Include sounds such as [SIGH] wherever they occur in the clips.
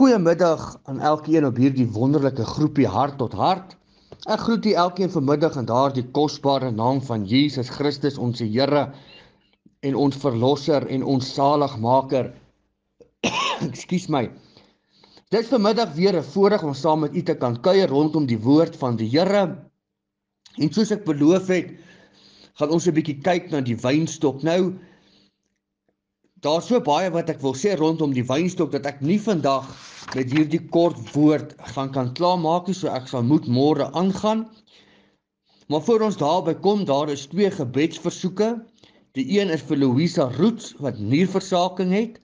Goeiemiddag aan elkeen op hierdie wonderlike groepie hart tot hart. Ek groet u elkeen vanmiddag in daardie kosbare naam van Jesus Christus ons Here en ons verlosser en ons saligmaker. [COUGHS] Ekskuus my. Dit is vanmiddag weer 'n voorreg om saam met u te kan kuier rondom die woord van die Here. En soos ek beloof het, gaan ons 'n bietjie kyk na die wynstok. Nou Daar's so baie wat ek wil sê rondom die wynstok dat ek nie vandag met hierdie kort woord gaan kan klaarmaak nie, so ek sal moet môre aangaan. Maar voor ons daarby kom, daar is twee gebedsversoeke. Die een is vir Louisa Roots wat nierversaking het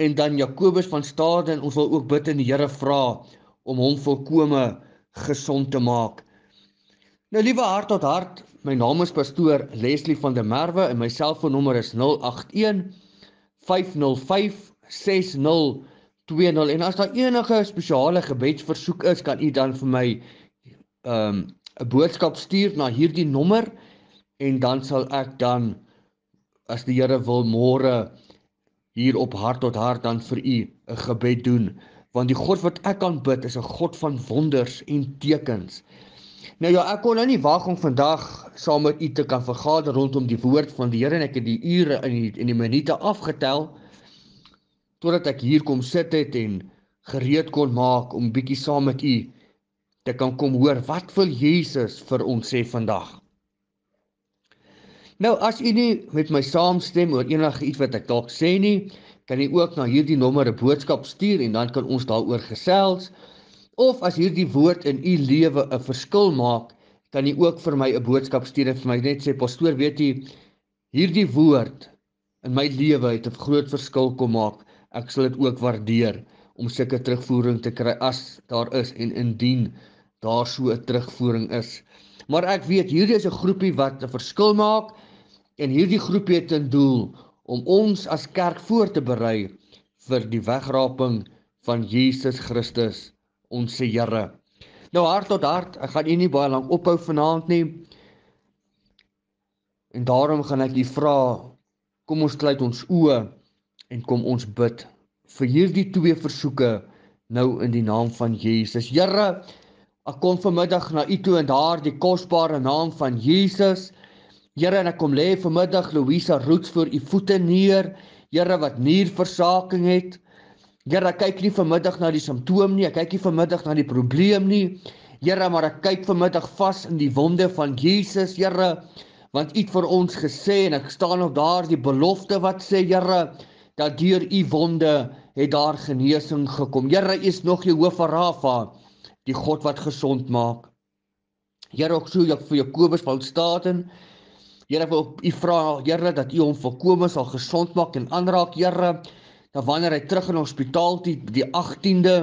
en dan Jakobus van Staden. Ons wil ook bid en die Here vra om hom volkome gesond te maak. Nou liewe hart tot hart, my naam is pastoor Leslie van der Merwe en my selfoonnommer is 081 5056020 en as daar enige spesiale gebedsversoek is, kan u dan vir my ehm, 'n um, boodskap stuur na hierdie nommer en dan sal ek dan as die Here wil môre hier op hart tot hart dan vir u 'n gebed doen want die God wat ek aanbid is 'n God van wonders en tekens. Nou ja, ek kon nou nie wag om vandag saam met u te kan vergader rondom die woord van die Here en ek het die ure in die in die minute afgetel totdat ek hier kom sit het en gereed kon maak om bietjie saam met u te kan kom hoor wat wil Jesus vir ons sê vandag. Nou as u nie met my saamstem oor enige iets wat ek dalk sê nie, kan u ook na hierdie nommer 'n boodskap stuur en dan kan ons daaroor gesels. Of as hierdie woord in u lewe 'n verskil maak, kan u ook vir my 'n boodskap stuur en vir my net sê pastoor, weet jy, hierdie woord in my lewe het 'n groot verskil kom maak. Ek sal dit ook waardeer om sulke terugvoering te kry as daar is en indien daar so 'n terugvoering is. Maar ek weet hierdie is 'n groepie wat 'n verskil maak en hierdie groepie het 'n doel om ons as kerk voor te berei vir die wegraping van Jesus Christus ons se Here. Nou hart tot hart, ek gaan u nie baie lank ophou vanaand nie. En daarom gaan ek u vra kom ons sluit ons oë en kom ons bid vir hierdie twee versoeke nou in die naam van Jesus. Here, ek kom vanmiddag na u toe in daardie kosbare naam van Jesus. Here, en ek kom lê vanmiddag Louisa Roots voor u voete neer. Here wat nierversaking het. Here, ek kyk nie vanmiddag na die simptoom nie, ek kyk nie vanmiddag na die probleem nie. Here, maar ek kyk vanmiddag vas in die wonde van Jesus, Here, want U het vir ons gesê en ek staan op daardie belofte wat sê, Here, dat deur U wonde het daar genesing gekom. Here, U is nog Jehovah Rafa, die God wat gesond maak. Here, ek sou vir Jakobus van Staten Here, ek vra, Here, dat U hom volkome sal gesond maak en aanraak, Here dat wanneer hy terug in hospitaal die, die 18de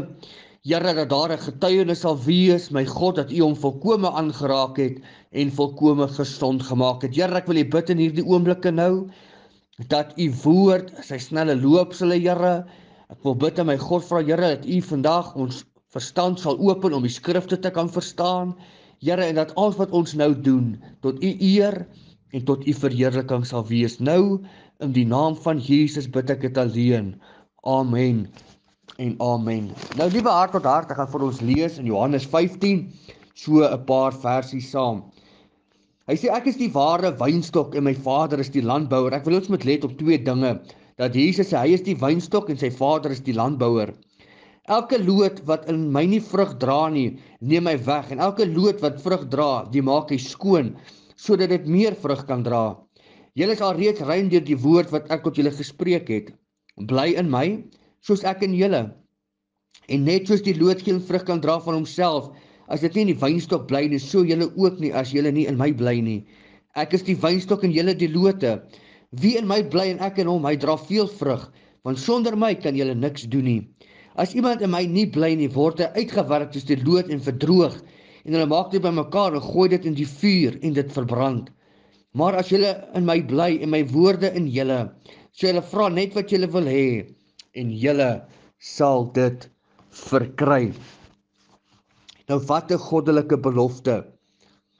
Here dat daar 'n getuienis sal wees, my God dat U hom volkome aangeraak het en volkome gesond gemaak het. Here, ek wil U bid in hierdie oomblikke nou dat U woord sy snelle loop sal, Here. Ek wil bid aan my God vra Here dat U vandag ons verstand sal open om die skrifte te kan verstaan. Here, en dat alles wat ons nou doen tot U eer en tot U verheerliking sal wees. Nou In die naam van Jesus bid ek dit alleen. Amen. En amen. Nou liewe hart tot hart, ek gaan vir ons lees in Johannes 15 so 'n paar versies saam. Hy sê ek is die ware wynstok en my Vader is die landbouer. Ek wil ons moet let op twee dinge. Dat Jesus sê hy is die wynstok en sy Vader is die landbouer. Elke loot wat in my nie vrug dra nie, neem hy weg en elke loot wat vrug dra, die maak hy skoon sodat dit meer vrug kan dra. Julle is al reeds rein deur die woord wat ek tot julle gespreek het. Bly in my soos ek in julle. En net soos die loot geen vrug kan dra van homself as dit nie in die wynstok bly nie, so julle ook nie as julle nie in my bly nie. Ek is die wynstok en julle die lote. Wie in my bly en ek in hom, hy dra veel vrug, want sonder my kan julle niks doen nie. As iemand in my nie bly nie, word hy uitgewerk soos die loot en verdroog en hulle maak dit bymekaar en gooi dit in die vuur en dit verbrand. Maar as julle in my bly en my woorde in julle, so julle vra net wat julle wil hê en julle sal dit verkry. Nou wat 'n goddelike belofte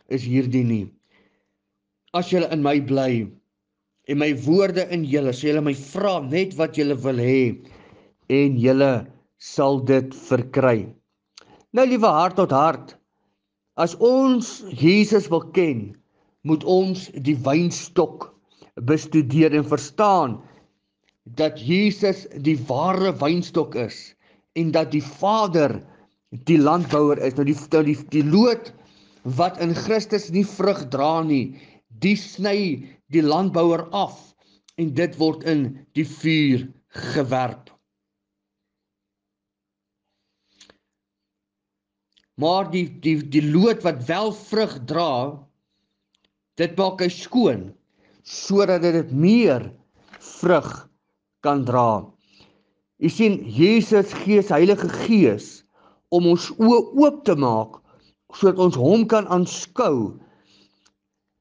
is hierdie nie. As julle in my bly en my woorde in julle, so julle my vra net wat julle wil hê en julle sal dit verkry. Nou liewe hart tot hart, as ons Jesus wil ken, moet ons die wynstok bestudeer en verstaan dat Jesus die ware wynstok is en dat die Vader die landbouer is. Nou die nou die die loot wat in Christus nie vrug dra nie, die sny die landbouer af en dit word in die vuur gewerp. Maar die die die loot wat wel vrug dra, dit maak hy skoon sodat dit meer vrug kan dra. U sien Jesus gee sy Heilige Gees om ons oë oop te maak sodat ons hom kan aanskou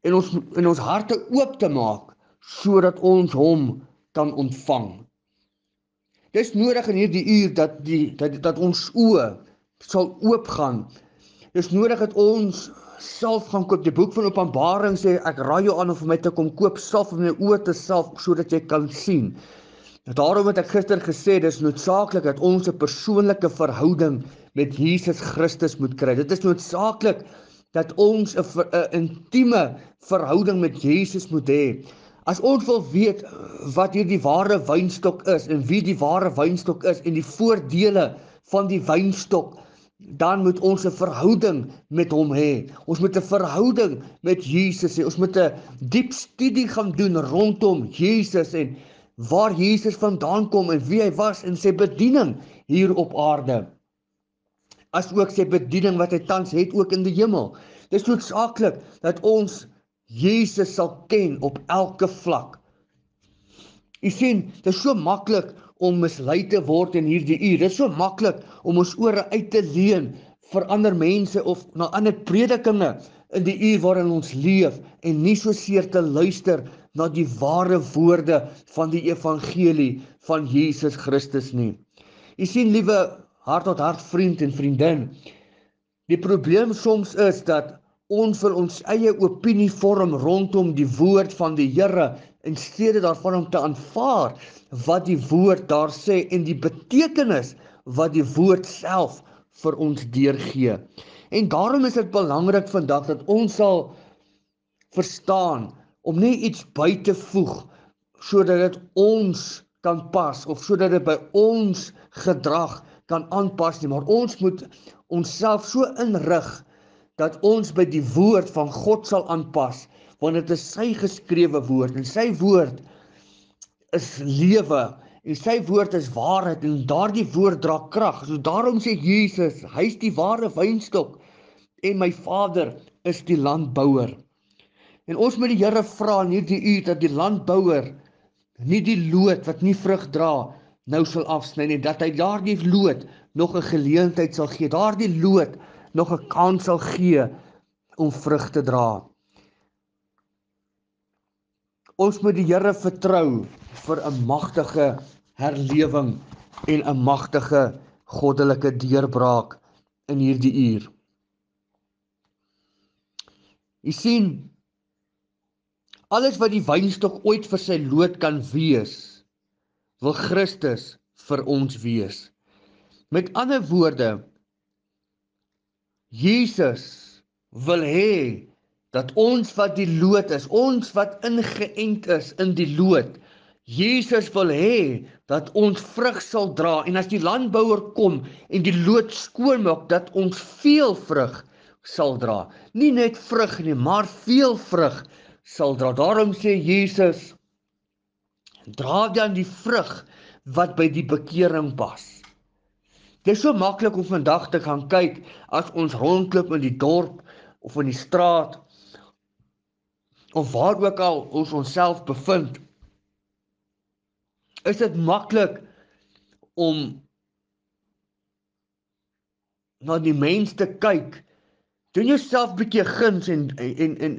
en ons in ons harte oop te maak sodat ons hom kan ontvang. Dis nodig in hierdie uur dat die dat dat ons oë sal oopgaan. Dis nodig dat ons self gaan koop. Die boek van Openbaring sê ek raai jou aan om vir my te kom koop self om my oë te self sodat jy kan sien. Daarom het ek gister gesê dis noodsaaklik dat ons 'n persoonlike verhouding met Jesus Christus moet kry. Dit is noodsaaklik dat ons 'n intieme verhouding met Jesus moet hê. As ons wil weet wat hierdie ware wynstok is en wie die ware wynstok is en die voordele van die wynstok, dan moet ons 'n verhouding met hom hê. Ons moet 'n verhouding met Jesus hê. Ons moet 'n diep studie gaan doen rondom Jesus en waar Jesus vandaan kom en wie hy was en sy bediening hier op aarde. As ook sy bediening wat hy tans het ook in die hemel. Dit is noodsaaklik dat ons Jesus sal ken op elke vlak. U sien, dit is so maklik om mislei te word in hierdie uur. Dit is so maklik om ons ore uit te leen vir ander mense of na ander predikinge in die uur waarin ons leef en nie so seer te luister na die ware woorde van die evangelie van Jesus Christus nie. U sien liewe hart tot hart vriend en vriendin, die probleem soms is dat ons vir ons eie opinie vorm rondom die woord van die Here in steede daarvan om te aanvaar wat die woord daar sê en die betekenis wat die woord self vir ons deurgee. En daarom is dit belangrik vandag dat ons sal verstaan om nie iets by te voeg sodat dit ons kan pas of sodat dit by ons gedrag kan aanpas nie, maar ons moet onsself so inrig dat ons by die woord van God sal aanpas want dit is sy geskrewe woord en sy woord is lewe en sy woord is waarheid en daardie woord dra krag. So daarom sê Jesus, hy's die ware wynstok en my Vader is die landbouer. En ons moet die Here vra in hierdie uur dat die landbouer nie die loot wat nie vrug dra nou sal afsny nie, dat hy daardie loot nog 'n geleentheid sal gee, daardie loot nog 'n kans sal gee om vrug te dra. Ons moet die Here vertrou vir 'n magtige herlewing en 'n magtige goddelike deurbraak in hierdie uur. Jy sien alles wat die wynstok ooit vir sy loot kan wees, wil Christus vir ons wees. Met ander woorde Jesus wil hê dat ons wat die lood is, ons wat ingeënt is in die lood, Jesus wil hê dat ons vrug sal dra en as die landbouer kom en die lood skoonmaak dat ons veel vrug sal dra. Nie net vrug nie, maar veel vrug sal dra. Daarom sê Jesus: Dra dan die vrug wat by die bekering pas. Dit is so maklik om vandag te gaan kyk as ons rondloop in die dorp of in die straat of waar ook al ons onsself bevind, is dit maklik om na die mens te kyk. Doen jouself bietjie guns en en en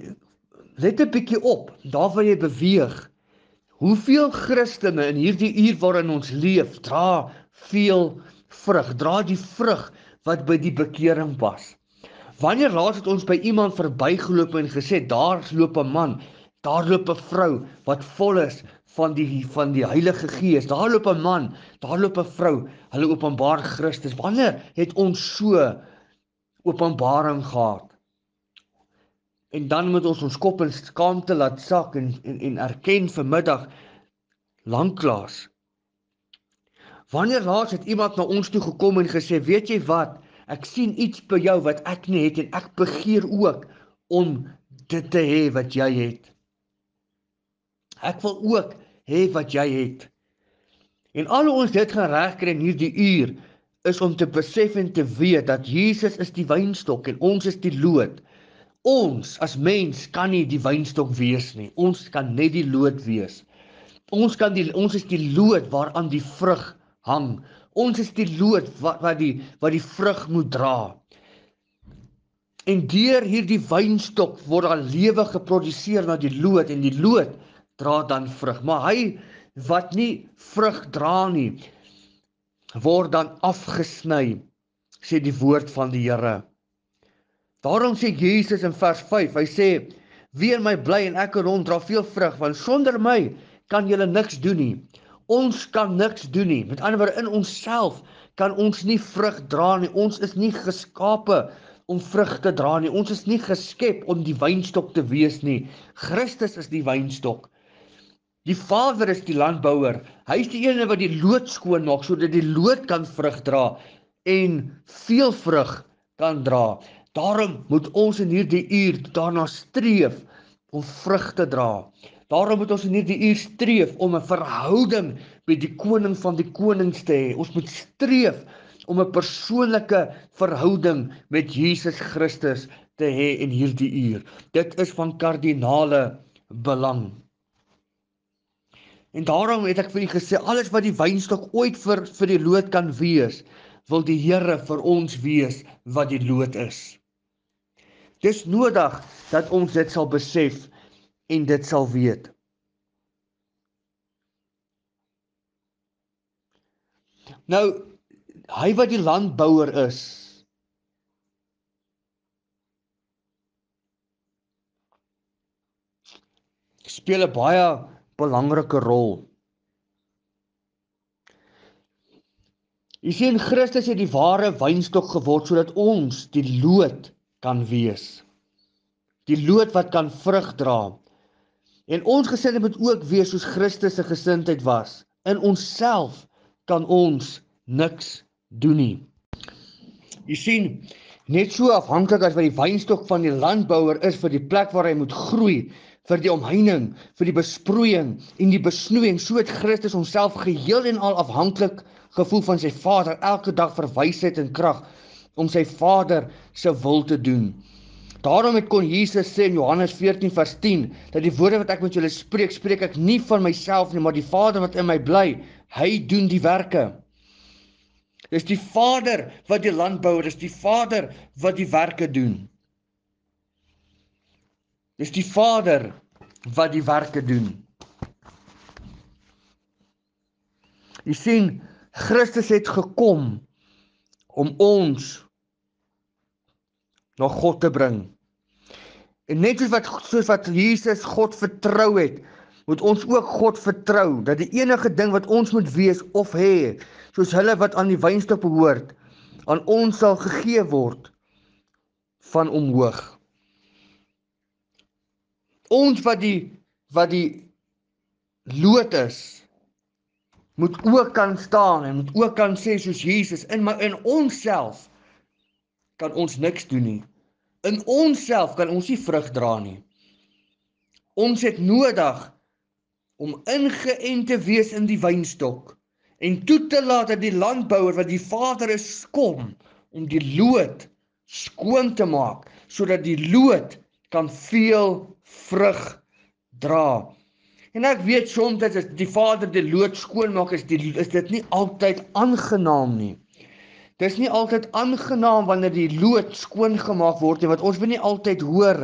let 'n bietjie op daar waar jy beweeg. Hoeveel Christene in hierdie uur waarin ons leef, dra veel vrug, dra die vrug wat by die bekering pas. Wanneer laas het ons by iemand verbygeloop en gesê daar loop 'n man Daar loop 'n vrou wat vol is van die van die Heilige Gees. Daar loop 'n man, daar loop 'n vrou. Hulle openbaar Christus. Wanneer het ons so openbaring gehad? En dan moet ons ons kop in skaamte laat sak en en, en erken vanmiddag lanklaas. Wanneer laas het iemand na ons toe gekom en gesê, "Weet jy wat? Ek sien iets by jou wat ek nie het en ek begeer ook om dit te hê wat jy het." Ek wil ook hê wat jy het. En al ons dit gaan regkry in hierdie uur is om te besef en te weet dat Jesus is die wynstok en ons is die loot. Ons as mens kan nie die wynstok wees nie. Ons kan net die loot wees. Ons kan die ons is die loot waaraan die vrug hang. Ons is die loot wat wat die wat die vrug moet dra. En deur hierdie wynstok word daar lewe geproduseer na die loot en die loot dra dan vrug. Maar hy wat nie vrug dra nie word dan afgesny sê die woord van die Here. Daarom sê Jesus in vers 5, hy sê: "Wie in my bly en ek in hom dra veel vrug, want sonder my kan julle niks doen nie. Ons kan niks doen nie. Met ander woorde in onsself kan ons nie vrug dra nie. Ons is nie geskape om vrug te dra nie. Ons is nie geskep om die wynstok te wees nie. Christus is die wynstok. Die Vader is die landbouer. Hy is die een wat die lood skoon maak sodat die lood kan vrug dra en veel vrug kan dra. Daarom moet ons in hierdie uur daarna streef om vrug te dra. Daarom moet ons in hierdie uur streef om 'n verhouding met die koning van die konings te hê. Ons moet streef om 'n persoonlike verhouding met Jesus Christus te hê in hierdie uur. Dit is van kardinale belang. En daarom het ek vir u gesê alles wat die wynstok ooit vir vir die loot kan wees, wil die Here vir ons wees wat die loot is. Dis nodig dat ons dit sal besef en dit sal weet. Nou hy wat die landbouer is speel 'n baie belangrike rol. Jy sien Christus het die ware wynstok geword sodat ons die loot kan wees. Die loot wat kan vrug dra. En ons gesindheid moet ook wees soos Christus se gesindheid was. In onsself kan ons niks doen nie. Jy sien, net so afhanklik as wat die wynstok van die landbouer is vir die plek waar hy moet groei, vir die omheining, vir die besproeiing en die besnoeiing, so het Christus homself geheel en al afhanklik gevoel van sy Vader elke dag vir wysheid en krag om sy Vader se wil te doen. Daarom het kon Jesus sê in Johannes 14 vers 10 dat die woorde wat ek met julle spreek, spreek ek nie van myself nie, maar die Vader wat in my bly, hy doen die werke. Dis die Vader wat die landbouer is, die Vader wat die werke doen. Dis die Vader wat die werke doen. Jy sien, Christus het gekom om ons na God te bring. En net soos wat soos wat Jesus God vertrou het, moet ons ook God vertrou dat die enige ding wat ons moet wees of hê, soos hulle wat aan die wynstok behoort, aan ons sal gegee word van omhoog. Ons wat die wat die loot is, moet ook kan staan en moet ook kan sê soos Jesus in my in onsself kan ons niks doen nie. In onsself kan ons nie vrug dra nie. Ons het nodig om ingeënt te wees in die wynstok en toe te laat dat die landbouer wat die Vader is kom om die loot skoon te maak sodat die loot kan veel vrug dra. En ek weet soms dat as die Vader die loot skoon maak is die is dit nie altyd aangenaam nie. Dis nie altyd aangenaam wanneer die lood skoon gemaak word nie, want ons wil nie altyd hoor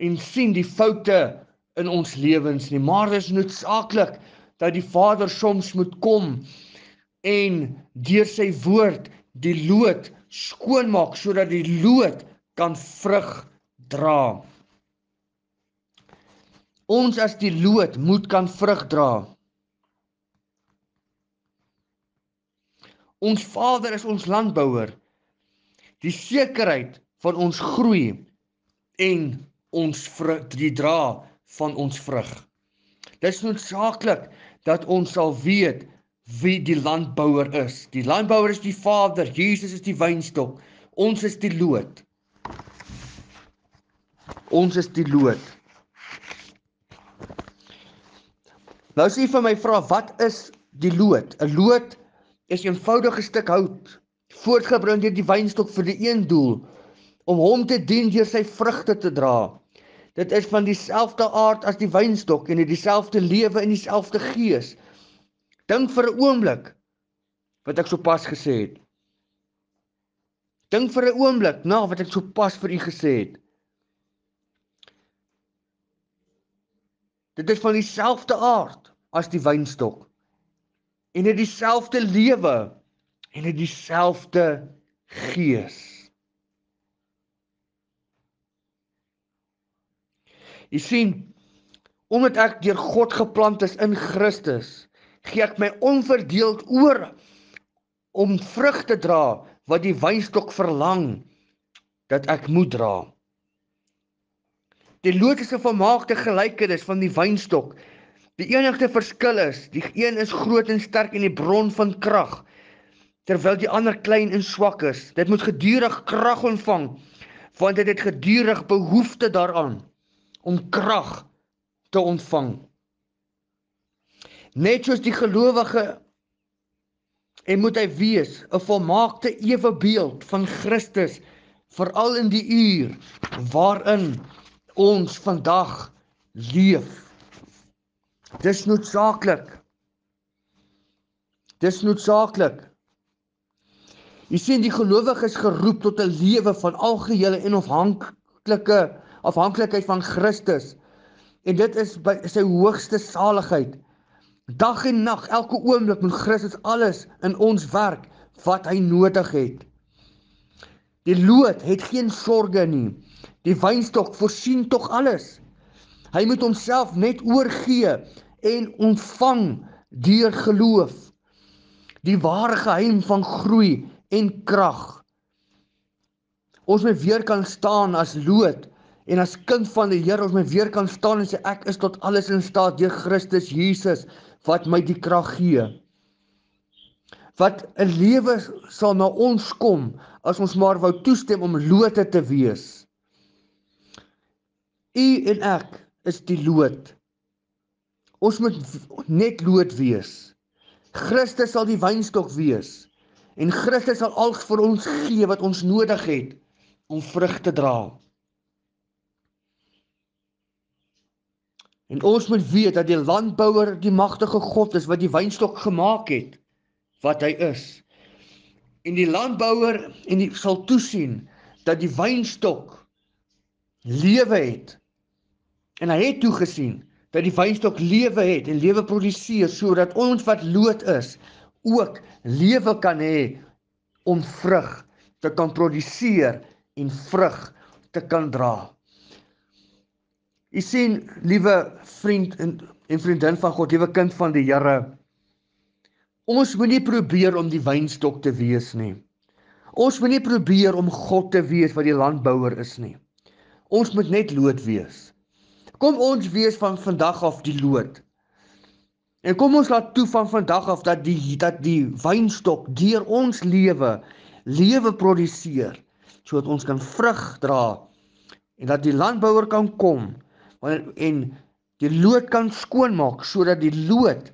en sien die foute in ons lewens nie, maar dis noodsaaklik dat die Vader soms moet kom en deur sy woord die lood skoon maak sodat die lood kan vrug dra. Ons as die loot moet kan vrug dra. Ons Vader is ons landbouer. Die sekerheid van ons groei en ons vrug, die dra van ons vrug. Dis noodsaaklik dat ons sal weet wie die landbouer is. Die landbouer is die Vader, Jesus is die wynstok, ons is die loot. Ons is die loot. Nou sê jy vir my vra wat is die loot? 'n Loot is 'n eenvoudige stuk hout voortgebring deur die wynstok vir die een doel om hom te dien deur sy vrugte te dra. Dit is van dieselfde aard as die wynstok en het dieselfde lewe en dieselfde gees. Dink vir 'n oomblik wat ek sopas gesê het. Dink vir 'n oomblik na wat ek sopas vir u gesê het. Dit is van dieselfde aard as die wynstok en het dieselfde lewe en het dieselfde gees. Jy sien, omdat ek deur God geplant is in Christus, gee ek my onverdeeld oor om vrug te dra wat die wynstok verlang dat ek moet dra. Die is 'n vermaakte gelykenis van die wynstok Die enigste verskil is, die een is groot en sterk en die bron van krag, terwyl die ander klein en swak is. Dit moet gedurig krag ontvang, want dit het gedurig behoefte daaraan om krag te ontvang. Net soos die gelowige en moet hy wees 'n volmaakte ewebeeld van Christus veral in die uur waarin ons vandag leef. Dis noodsaaklik. Dis noodsaaklik. Jy sien die gelowiges geroep tot 'n lewe van algehele en afhanklike afhanklikheid van Christus. En dit is by sy hoogste saligheid. Dag en nag, elke oomblik moet Christus alles in ons werk wat hy nodig het. Die loot het geen sorge nie. Die wynstok voorsien tog alles. Hy moet homself net oorgee en ontvang deur geloof. Die ware geheim van groei en krag. Ons moet weer kan staan as lood en as kind van die Here ons moet weer kan staan en sê ek is tot alles in staat deur Christus Jesus wat my die krag gee. Wat 'n lewe sal na ons kom as ons maar wou toestem om lote te wees. U en ek is die lood. Ons moet net lood wees. Christus sal die wynstok wees en Christus sal al vir ons gee wat ons nodig het om vrug te dra. En ons moet weet dat die landbouer die magtige God is wat die wynstok gemaak het wat hy is. En die landbouer en die sal toesien dat die wynstok lewe het En hy het toegesien dat die wynstok lewe het en lewe produseer sodat ons wat lood is ook lewe kan hê om vrug te kan produseer en vrug te kan dra. U sien, liewe vriend en en vriendin van God, liewe kind van die Here, ons moenie probeer om die wynstok te wees nie. Ons moenie probeer om God te wees wat die landbouer is nie. Ons moet net lood wees. Kom ons wees van vandag af die lood. En kom ons laat toe van vandag af dat die dat die wynstok deur ons lewe lewe produseer sodat ons kan vrug dra en dat die landbouer kan kom en die lood kan skoonmaak sodat die lood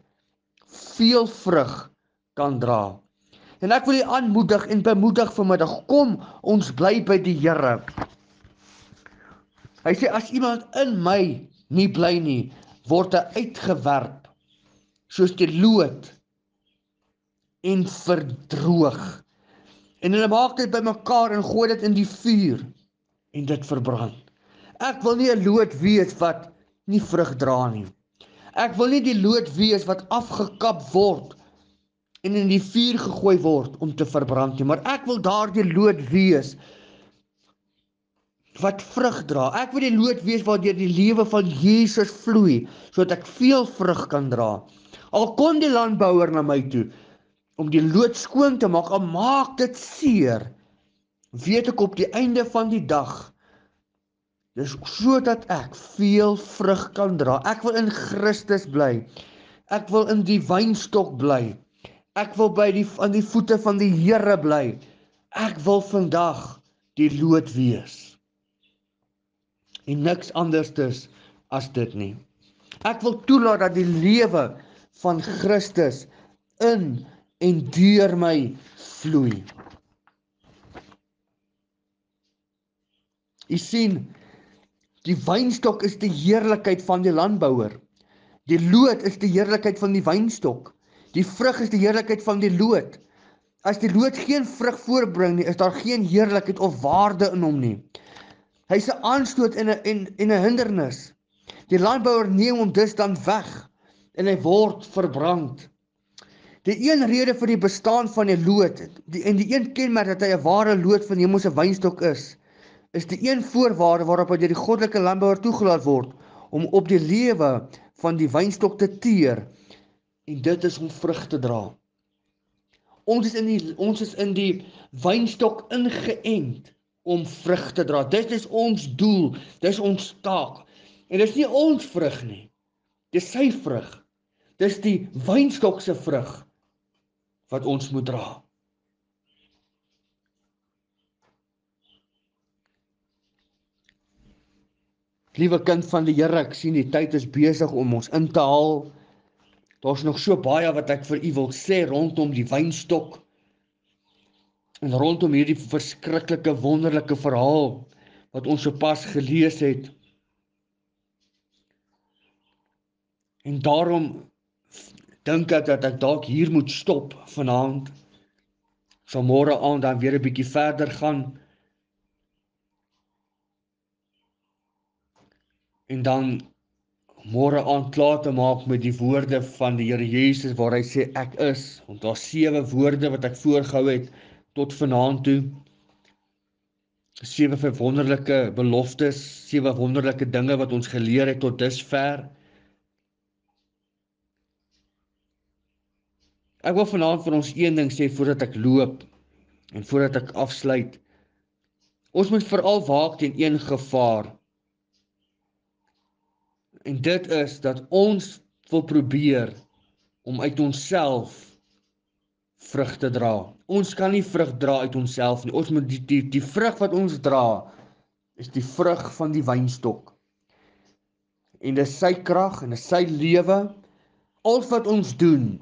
veel vrug kan dra. En ek wil u aanmoedig en bemoedig vanmiddag kom ons bly by die Here. Hy sê as iemand in my nie bly nie, word hy uitgewerp soos die lood en verdroog. En hulle maak dit bymekaar en gooi dit in die vuur en dit verbrand. Ek wil nie 'n lood wees wat nie vrug dra nie. Ek wil nie die lood wees wat afgekap word en in die vuur gegooi word om te verbrand nie, maar ek wil daardie lood wees wat vrug dra. Ek wil die lood wees waardeur die lewe van Jesus vloei sodat ek veel vrug kan dra. Al kom die landbouer na my toe om die lood skoon te maak, al maak dit seer, weet ek op die einde van die dag dis sodat ek veel vrug kan dra. Ek wil in Christus bly. Ek wil in die wynstok bly. Ek wil by die aan die voete van die Here bly. Ek wil vandag die lood wees en niks anderstes as dit nie. Ek wil toelaat dat die lewe van Christus in en deur my vloei. U sien, die wynstok is die heerlikheid van die landbouer. Die lood is die heerlikheid van die wynstok. Die vrug is die heerlikheid van die lood. As die lood geen vrug voorbring nie, is daar geen heerlikheid of waarde in hom nie. Hy's 'n aanstoot en 'n en en 'n hindernis. Die landbouer neem hom dus dan weg en hy word verbrand. Die een rede vir die bestaan van die lood, die en die een kenmerk dat hy 'n ware lood van hemelse wynstok is, is die een voorwaarde waarop hy deur die goddelike landbouer toegelaat word om op die lewe van die wynstok te teer en dit is om vrug te dra. Ons is in die ons is in die wynstok ingeënt om vrug te dra. Dit is ons doel, dis ons taak. En dis nie ons vrug nie. Dis sy vrug. Dis die wynstok se vrug wat ons moet dra. Liewe kind van die Here, ek sien die tyd is besig om ons in te haal. Daar's nog so baie wat ek vir u wil sê rondom die wynstok. En rondom hierdie verskriklike wonderlike verhaal wat ons sopas gelees het. En daarom dink ek dat ek dalk hier moet stop vanaand. Sal môre aand dan weer 'n bietjie verder gaan. En dan môre aand klaar te maak met die woorde van die Here Jesus waar hy sê ek is. Want daar's sewe woorde wat ek voorgehou het tot vanaand toe. Sewe verwonderlike beloftes, sewe wonderlike dinge wat ons geleer het tot dusver. Ek wil vanaand vir ons een ding sê voordat ek loop en voordat ek afsluit. Ons moet veral waak teen een gevaar. En dit is dat ons wil probeer om uit onsself vrug te dra. Ons kan nie vrug dra uit onsself nie. Ons moet die die die vrug wat ons dra is die vrug van die wynstok. En dis sy krag en dis sy lewe. Al wat ons doen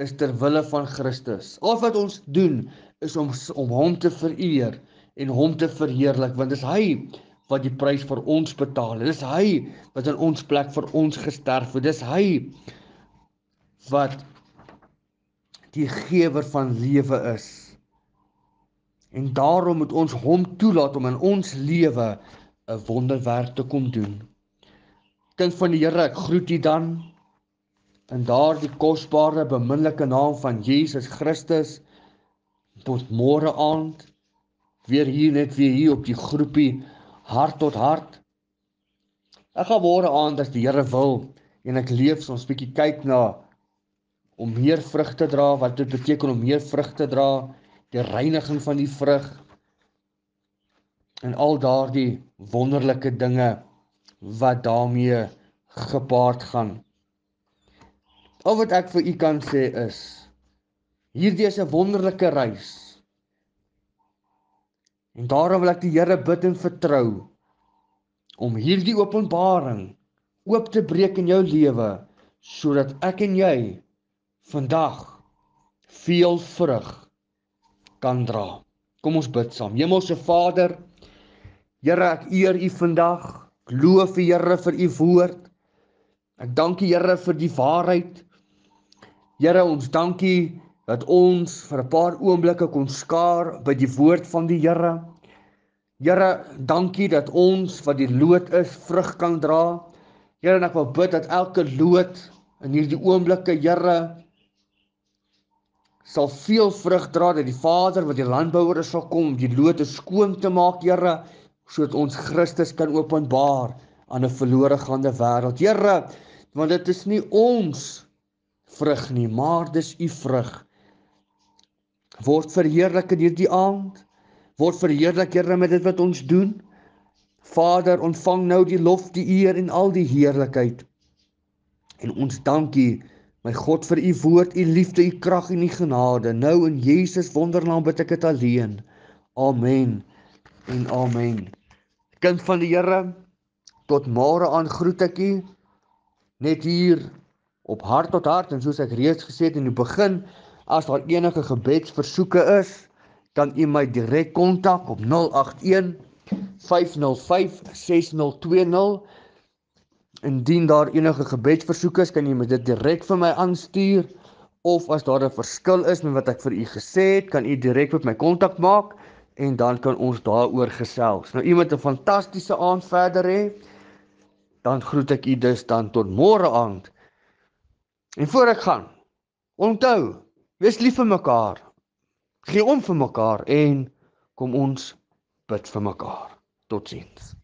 is ter wille van Christus. Al wat ons doen is om om hom te vereer en hom te verheerlik want dis hy wat die prys vir ons betaal. Dis hy wat in ons plek vir ons gesterf het. Dis hy wat die gewer van lewe is. En daarom moet ons hom toelaat om in ons lewe 'n wonderwerk te kom doen. Kind van die Here, ek groet u dan in daardie kosbare beminnelike naam van Jesus Christus tot môre aand weer hier net weer hier op die groepie hart tot hart. Ek gaan môre aand as die Here wil en ek leef ons bietjie kyk na om meer vrug te dra, wat dit beteken om meer vrug te dra, die reiniging van die vrug en al daardie wonderlike dinge wat daarmee gepaard gaan. Al wat ek vir u kan sê is hierdie is 'n wonderlike reis. En daarom wil ek die Here bid en vertrou om hierdie openbaring oop te breek in jou lewe sodat ek en jy vandag veel vrug kan dra. Kom ons bid saam. Hemelse Vader, Here, ek eer U vandag. Ek loof U Here vir U woord. Ek dank U Here vir die waarheid. Here, ons dankie dat ons vir 'n paar oomblikke kon skaar by die woord van die Here. Here, dankie dat ons wat die lood is, vrug kan dra. Here, en ek wil bid dat elke lood in hierdie oomblikke, Here, sal veel vrug dra dat die Vader wat die landbouer is sal kom om die lote skoon te maak, Here, sodat ons Christus kan openbaar aan 'n verlore gaande wêreld. Here, want dit is nie ons vrug nie, maar dis u vrug. Word verheerlik in hierdie aand. Word verheerlik, Here, met dit wat ons doen. Vader, ontvang nou die lof, die eer en al die heerlikheid. En ons dankie, my God, vir u woord, u liefde, u krag en u genade. Nou in Jesus wondernaam bid ek dit alleen. Amen. En amen. Kind van die Here, tot môre aan groet ek u net hier op hart tot hart en soos ek reeds gesê het in die begin, as daar enige gebedsversoeke is, kan u my direk kontak op 081 505 6020. Indien daar enige gebedsversoeke is, kan jy dit direk vir my aanstuur of as daar 'n verskil is met wat ek vir u gesê het, kan u direk met my kontak maak en dan kan ons daaroor gesels. Nou iemand 'n fantastiese aand verder hê. Dan groet ek u dus dan tot môre aand. En voor ek gaan, onthou, wees lief vir mekaar. Gee om vir mekaar en kom ons bid vir mekaar. Totsiens.